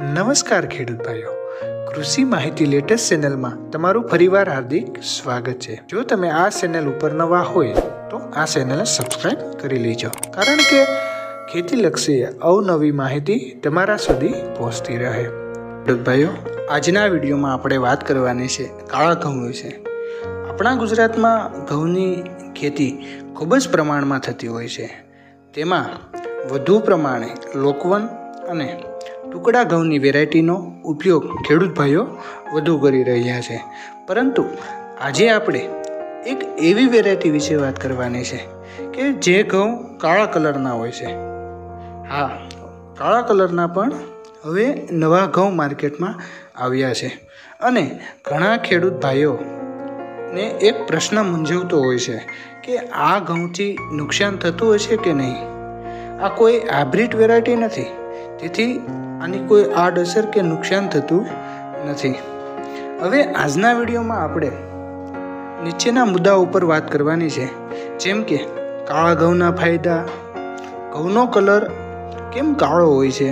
નમસ્કાર ખેડૂત ભાઈઓ. કૃષિ માહિતી લેટેસ્ટ ચેનલમાં તમારું ફરીવાર હાર્દિક સ્વાગત છે. જો તમે આ ચેનલ ઉપર નવા હોય તો આ ચેનલને સબસ્ક્રાઇબ કરી લેજો. કારણ કે ખેતીલક્ષી અવનવી માહિતી તમારા સુધી પહોંચતી રહે. ખેડૂત ભાઈઓ, આજના વિડીયોમાં આપણે વાત કરવાની છે કાળા ઘઉં વિશે. આપણા ગુજરાતમાં ઘઉંની ખેતી ખૂબ જ પ્રમાણમાં થતી હોય છે. તેમાં વધુ પ્રમાણે લોકવન અને ટુકડા ઘઉંની વેરાયટીનો ઉપયોગ ખેડૂત ભાઈઓ વધુ કરી રહ્યા છે. પરંતુ આજે આપણે એક એવી વેરાયટી વિશે વાત કરવાની છે કે જે ઘઉં કાળા કલરના હોય છે. હા, કાળા કલરના પણ હવે નવા ઘઉં માર્કેટમાં આવ્યા છે. અને ઘણા ખેડૂત ભાઈઓને એક પ્રશ્ન મૂંઝવતો હોય છે કે આ ઘઉંથી નુકસાન થતું હશે કે નહીં? આ કોઈ હાઇબ્રિડ વેરાયટી નથી. તેથી આની કોઈ આડઅસર કે નુકસાન થતું નથી. હવે આજના વિડીયોમાં આપણે નીચેના મુદ્દા ઉપર વાત કરવાની છે. જેમ કે કાળા ઘઉંના ફાયદા, ઘઉંનો કલર કેમ કાળો હોય છે?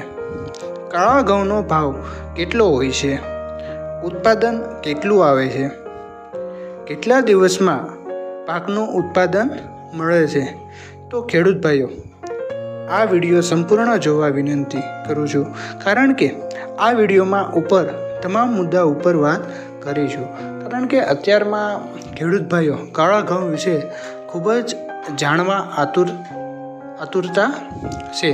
કાળા ઘઉંનો ભાવ કેટલો હોય છે? ઉત્પાદન કેટલું આવે છે? કેટલા દિવસમાં પાકનું ઉત્પાદન મળે છે? તો ખેડૂત ભાઈઓ આ વીડિયો સંપૂર્ણ જોવા વિનંતી કરું છું. કારણ કે આ વિડીયોમાં ઉપર તમામ મુદ્દા ઉપર વાત કરીશું. કારણ કે અત્યારમાં ખેડૂત ભાઈઓ કાળા ઘઉં વિશે ખૂબ જ જાણવા આતુર, આતુરતા છે.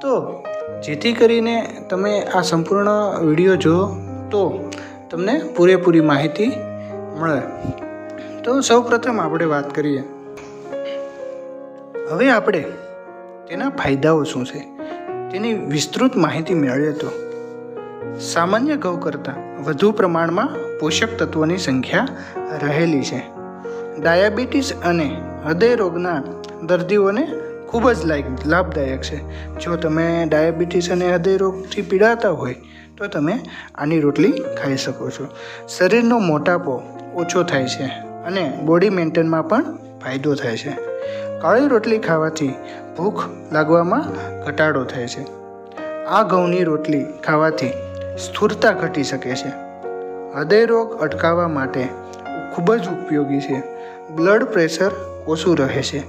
તો જેથી કરીને તમે આ સંપૂર્ણ વીડિયો જો તો તમને પૂરેપૂરી માહિતી મળે. તો સૌપ્રથમ આપણે વાત કરીએ. હવે આપણે તેના ફાયદાઓ શું છે? તેની વિસ્તૃત માહિતી મેળવે તો. સામાન્ય ઘઉં કરતાં વધુ પ્રમાણમાં પોષક તત્વોની સંખ્યા રહેલી છે. ડાયાબિટીસ અને હૃદય રોગના દર્દીઓને ખૂબ જ લાયક, લાભદાયક છે. જો તમે ડાયાબિટીસ અને હૃદય રોગથી પીડાતા હોય, તો તમે આની રોટલી ખાઈ શકો છો. શરીરનો મોટાપો ઓછો થાય છે અને બોડી મેન્ટેનમાં પણ ફાયદો થાય છે. કાળી રોટલી ખાવાથી ભૂખ લાગવામાં ઘટાડો થાય છે. આ ઘઉંની રોટલી ખાવાથી સ્થૂળતા ઘટી શકે છે. હૃદય રોગ અટકાવવા માટે ખૂબ જ ઉપયોગી છે. બ્લડ પ્રેશર ઓછું રહે છે.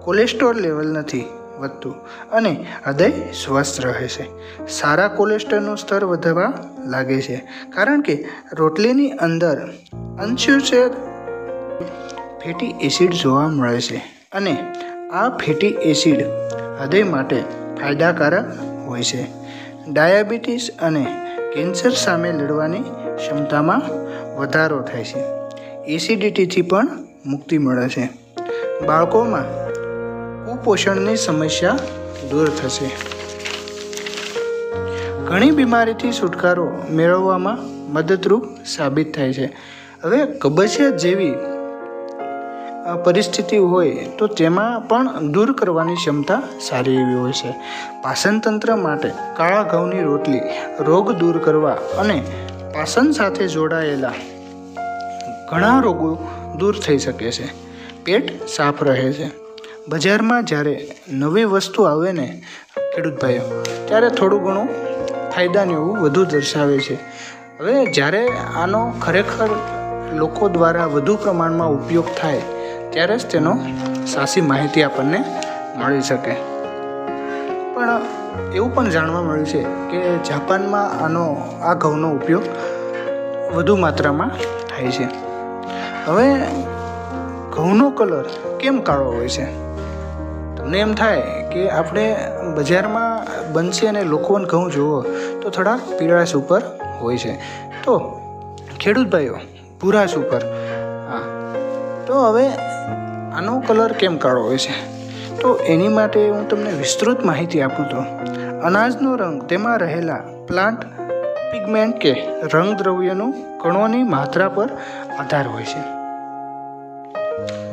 કોલેસ્ટ્રોલ લેવલ નથી વધતું અને હૃદય સ્વસ્થ રહે છે. સારા કોલેસ્ટ્રોલનું સ્તર વધવા લાગે છે. કારણ કે રોટલીની અંદર અંશુચેર ફેટી એસિડ જોવા મળે છે. અને આ ફેટી એસિડ હૃદય માટે ફાયદાકારક હોય છે. ડાયાબિટીસ અને કેન્સર સામે લડવાની ક્ષમતામાં વધારો થાય છે. એસિડિટીથી પણ મુક્તિ મળે છે. બાળકોમાં કુપોષણની સમસ્યા દૂર થશે. ઘણી બીમારીથી છુટકારો મેળવવામાં મદદરૂપ સાબિત થાય છે. હવે કબજિયાત જેવી પરિસ્થિતિ હોય તો તેમાં પણ દૂર કરવાની ક્ષમતા સારી એવી હોય છે. પાચનતંત્ર માટે કાળા ઘઉંની રોટલી રોગ દૂર કરવા અને પાચન સાથે જોડાયેલા ઘણા રોગો દૂર થઈ શકે છે. પેટ સાફ રહે છે. બજારમાં જ્યારે નવી વસ્તુ આવે ને, ખેડૂત ભાઈઓ, ત્યારે થોડું ઘણું ફાયદાને એવું વધુ દર્શાવે છે. હવે જ્યારે આનો ખરેખર લોકો દ્વારા વધુ પ્રમાણમાં ઉપયોગ થાય ત્યારે જ તેનો સાચી માહિતી આપણને મળી શકે. પણ એવું પણ જાણવા મળ્યું છે કે જાપાનમાં આનો, આ ઘઉંનો ઉપયોગ વધુ માત્રામાં થાય છે. હવે ઘઉંનો કલર કેમ કાળો હોય છે? તમને એમ થાય કે આપણે બજારમાં બનશે અને લોકોને ઘઉં જુઓ, તો થોડા પીળાશ ઉપર હોય છે. તો ખેડૂત ભાઈઓ, ભૂરાશ ઉપર. હા. તો હવે આનો કલર કેમ કાળો હોય છે? તો એની માટે હું તમને વિસ્તૃત માહિતી આપું તો અનાજનો રંગ તેમાં રહેલા પ્લાન્ટ પિગમેન્ટ કે રંગ દ્રવ્યનું કણોની માત્રા પર આધાર હોય છે.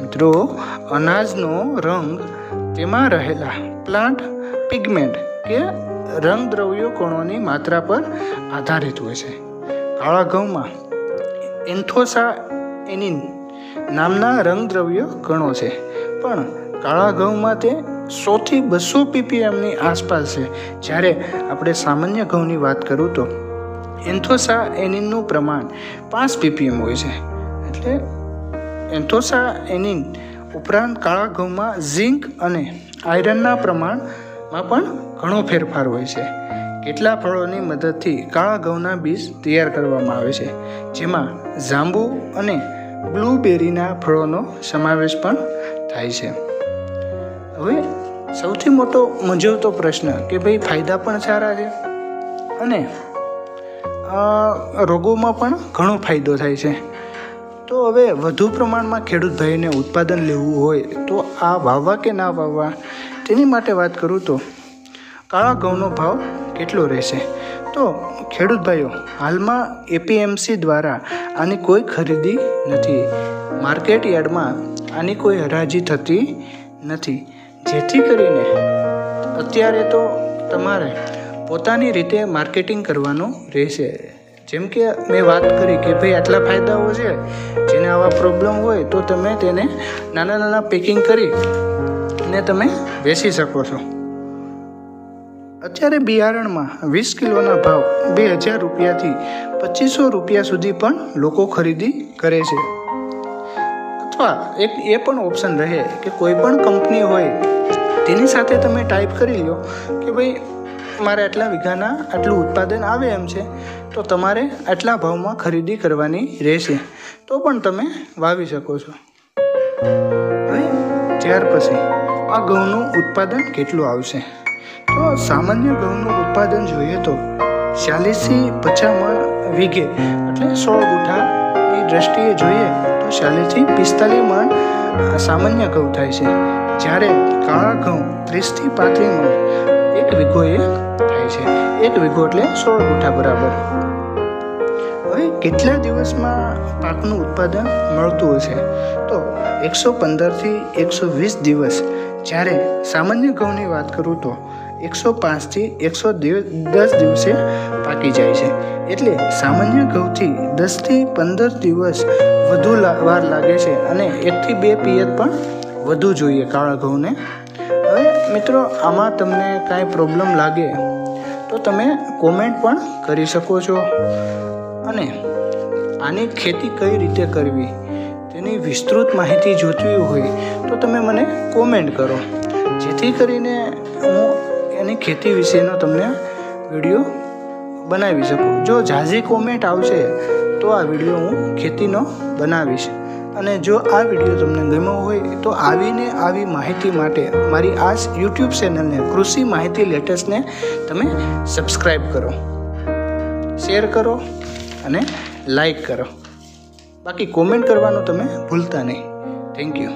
મિત્રો, અનાજનો રંગ તેમાં રહેલા પ્લાન્ટ પિગમેન્ટ કે રંગ દ્રવ્યો કણોની માત્રા પર આધારિત હોય છે. કાળા ઘઉંમાં એન્થોસા એનિન નામના રંગદ્રવ્ય ઘણો છે, પણ કાળા ઘઉંમાં તે સોથી બસો પીપીએમની આસપાસ છે. જ્યારે આપણે સામાન્ય ઘઉંની વાત કરું તો એન્થોસા એનિનનું પ્રમાણ પાંચ પીપીએમ હોય છે. એટલે એન્થોસા એનિન ઉપરાંત કાળા ઘઉંમાં ઝિંક અને આયરનના પ્રમાણમાં પણ ઘણો ફેરફાર હોય છે. કેટલા ફળોની મદદથી કાળા ઘઉંના બીજ તૈયાર કરવામાં આવે છે, જેમાં જાંબુ અને બ્લૂબેરીના ફળોનો સમાવેશ પણ થાય છે. હવે સૌથી મોટો મૂંઝવતો પ્રશ્ન કે ભાઈ ફાયદા પણ સારા છે અને રોગોમાં પણ ઘણો ફાયદો થાય છે. તો હવે વધુ પ્રમાણમાં ખેડૂત ભાઈને ઉત્પાદન લેવું હોય તો આ વાવવા કે ના વાવવા તેની માટે વાત કરું તો, કાળા ઘઉંનો ભાવ કેટલો રહેશે? તો ખેડૂત ભાઈઓ, હાલમાં એપીએમસી દ્વારા આની કોઈ ખરીદી નથી. માર્કેટ યાર્ડમાં આની કોઈ હરાજી થતી નથી. જેથી કરીને અત્યારે તો તમારે પોતાની રીતે માર્કેટિંગ કરવાનું રહેશે. જેમ કે મેં વાત કરી કે ભાઈ આટલા ફાયદાઓ છે, જેને આવા પ્રોબ્લેમ હોય તો તમે તેને નાના નાના પેકિંગ કરી ને તમે વેચી શકો છો. અત્યારે બિયારણમાં વીસ કિલોના ભાવ બે હજાર રૂપિયાથી પચીસો રૂપિયા સુધી પણ લોકો ખરીદી કરે છે. અથવા એક એ પણ ઓપ્શન રહે કે કોઈ પણ કંપની હોય, તેની સાથે તમે ટાઈપ કરી લો કે ભાઈ મારે આટલા વીઘાના આટલું ઉત્પાદન આવે એમ છે, તો તમારે આટલા ભાવમાં ખરીદી કરવાની રહેશે. તો પણ તમે વાવી શકો છો. ત્યાર પછી આ ઘઉંનું ઉત્પાદન કેટલું આવશે? તો સામાન્ય ઘઉંનું ઉત્પાદન જોઈએ તો ચાલીસથી પચાસમાં વીઘે એટલે સોળ ગુઠાની દ્રષ્ટિએ જોઈએ તો ચાલીસથી પિસ્તાલીસ મણ સામાન્ય ઘઉં થાય છે. જ્યારે કાળા ઘઉં ત્રીસથી પાંત્રીસમાં એક વીઘો એ થાય છે. એક વીઘો એટલે સોળ ગુઠા બરાબર. હવે કેટલા દિવસમાં પાકનું ઉત્પાદન મળતું હશે? તો એકસો પંદરથી એકસો વીસ દિવસ જ્યારે સામાન્ય ઘઉંની વાત કરું તો એકસો પાંચથી એકસો દસ દિવસે પાકી જાય છે. એટલે સામાન્ય ઘઉંથી દસથી પંદર દિવસ વધુ વાર લાગે છે અને એકથી બે પિયત પણ વધુ જોઈએ કાળા ઘઉંને. હવે મિત્રો, આમાં તમને કાંઈ પ્રોબ્લેમ લાગે તો તમે કોમેન્ટ પણ કરી શકો છો. અને આની ખેતી કઈ રીતે કરવી? વિસ્તૃત માહિતી જોઈતી હોય તો તમે મને કોમેન્ટ કરો. જેથી કરીને હું એની ખેતી વિશેનો તમને વીડિયો બનાવી શકું. જો ઝાઝી કોમેન્ટ આવશે તો આ વીડિયો હું ખેતીનો બનાવીશ. અને જો આ વીડિયો તમને ગમ્યો હોય તો આવીને આવી માહિતી માટે મારી આ યુટ્યુબ ચેનલને કૃષિ માહિતી લેટેસ્ટને તમે સબસ્ક્રાઈબ કરો. શેર કરો અને લાઈક કરો. બાકી કોમેન્ટ કરવાનું તમે ભૂલતા નહીં. Thank you